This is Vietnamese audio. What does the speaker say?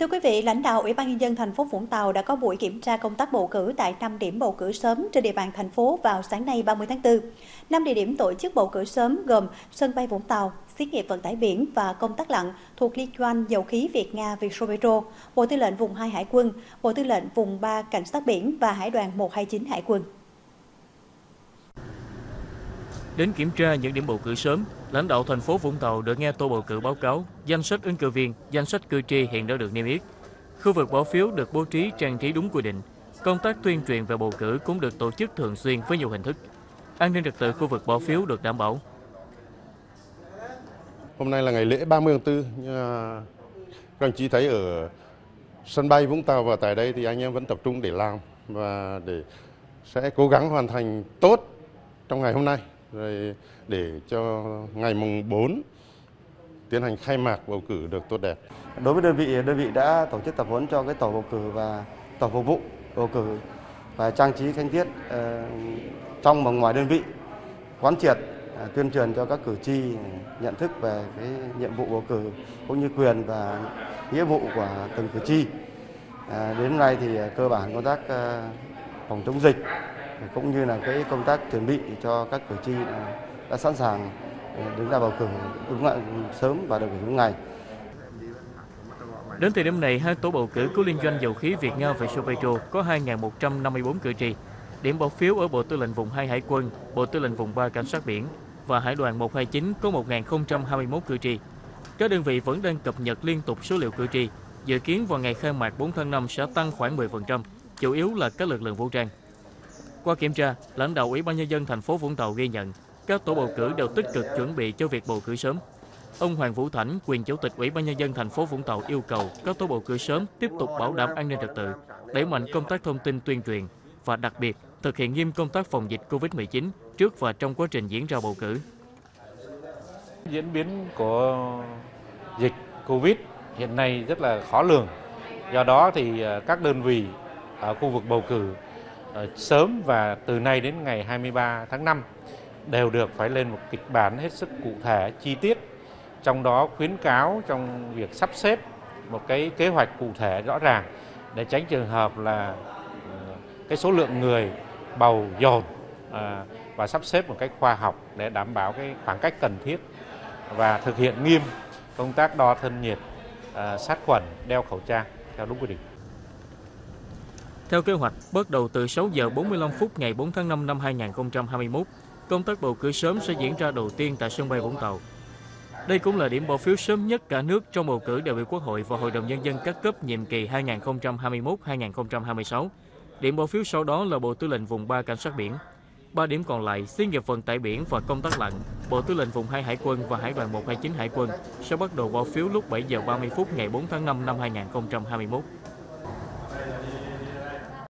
Thưa quý vị, lãnh đạo Ủy ban nhân dân thành phố Vũng Tàu đã có buổi kiểm tra công tác bầu cử tại 5 điểm bầu cử sớm trên địa bàn thành phố vào sáng nay 30 tháng 4. 5 địa điểm tổ chức bầu cử sớm gồm sân bay Vũng Tàu, xí nghiệp vận tải biển và công tác lặn thuộc Liên doanh Dầu khí Việt Nga Vietropetro, Bộ Tư lệnh Vùng 2 Hải quân, Bộ Tư lệnh Vùng 3 Cảnh sát biển và Hải đoàn 129 Hải quân. Đến kiểm tra những điểm bầu cử sớm, lãnh đạo thành phố Vũng Tàu được nghe tổ bầu cử báo cáo danh sách ứng cử viên, danh sách cử tri hiện đã được niêm yết. Khu vực bỏ phiếu được bố trí trang trí đúng quy định. Công tác tuyên truyền về bầu cử cũng được tổ chức thường xuyên với nhiều hình thức. An ninh trật tự khu vực bỏ phiếu được đảm bảo. Hôm nay là ngày lễ 30 tháng 4, nhưng à, các anh chị thấy ở sân bay Vũng Tàu và tại đây thì anh em vẫn tập trung để làm và để sẽ cố gắng hoàn thành tốt trong ngày hôm nay rồi để cho ngày mùng 4 tiến hành khai mạc bầu cử được tốt đẹp. Đối với đơn vị, đơn vị đã tổ chức tập huấn cho cái tổ bầu cử và tổ phục vụ bầu cử và trang trí khánh tiết uh, ờ, trong và ngoài đơn vị, quán triệt uh, tuyên truyền cho các cử tri nhận thức về cái nhiệm vụ bầu cử cũng như quyền và nghĩa vụ của từng cử tri. Uh, đến nay thì à, cơ bản công tác ờ, phòng chống dịch cũng như là cái công tác chuẩn bị cho các cử tri đã sẵn sàng ờ, đứng ra bầu cử đúng sớm và được đúng ngày. Đến thời điểm này, hai tổ bầu cử của Liên doanh Dầu khí Việt Nga và Sopetro có 2.154 cử tri. Điểm bỏ phiếu ở Bộ Tư lệnh Vùng 2 Hải quân, Bộ Tư lệnh Vùng 3 Cảnh sát biển và Hải đoàn 129 có 1.021 cử tri. Các đơn vị vẫn đang cập nhật liên tục số liệu cử tri. Dự kiến vào ngày khai mạc 4 tháng 5 sẽ tăng khoảng 10%, chủ yếu là các lực lượng vũ trang. Qua kiểm tra, lãnh đạo Ủy ban nhân dân thành phố Vũng Tàu ghi nhận các tổ bầu cử đều tích cực chuẩn bị cho việc bầu cử sớm. Ông Hoàng Vũ Thảnh, quyền chủ tịch Ủy ban nhân dân thành phố Vũng Tàu yêu cầu các tổ bầu cử sớm tiếp tục bảo đảm an ninh trật tự, đẩy mạnh công tác thông tin tuyên truyền và đặc biệt thực hiện nghiêm công tác phòng dịch Covid-19 trước và trong quá trình diễn ra bầu cử. Diễn biến của dịch Covid hiện nay rất là khó lường. Do đó thì à, các đơn vị ở khu vực bầu cử Ờ, sớm và từ nay đến ngày 23 tháng 5 đều được phải lên một kịch bản hết sức cụ thể, chi tiết. Trong đó khuyến cáo trong việc sắp xếp một cái kế hoạch cụ thể rõ ràng để tránh trường hợp là ờ, cái số lượng người bầu dồn ờ, và sắp xếp một cách khoa học để đảm bảo cái khoảng cách cần thiết và thực hiện nghiêm công tác đo thân nhiệt, sát khuẩn, đeo khẩu trang theo đúng quy định. Theo kế hoạch, bắt đầu từ 6 giờ 45 phút ngày 4 tháng 5 năm 2021, công tác bầu cử sớm sẽ diễn ra đầu tiên tại sân bay Vũng Tàu. Đây cũng là điểm bỏ phiếu sớm nhất cả nước trong bầu cử đại biểu Quốc hội và Hội đồng Nhân dân các cấp nhiệm kỳ 2021-2026. Điểm bỏ phiếu sau đó là Bộ Tư lệnh Vùng 3 Cảnh sát biển. Ba điểm còn lại, xí nghiệp vận tải biển và công tác lặn, Bộ Tư lệnh Vùng 2 Hải quân và Hải đoàn 129 Hải quân sẽ bắt đầu bỏ phiếu lúc 7 giờ 30 phút ngày 4 tháng 5 năm 2021.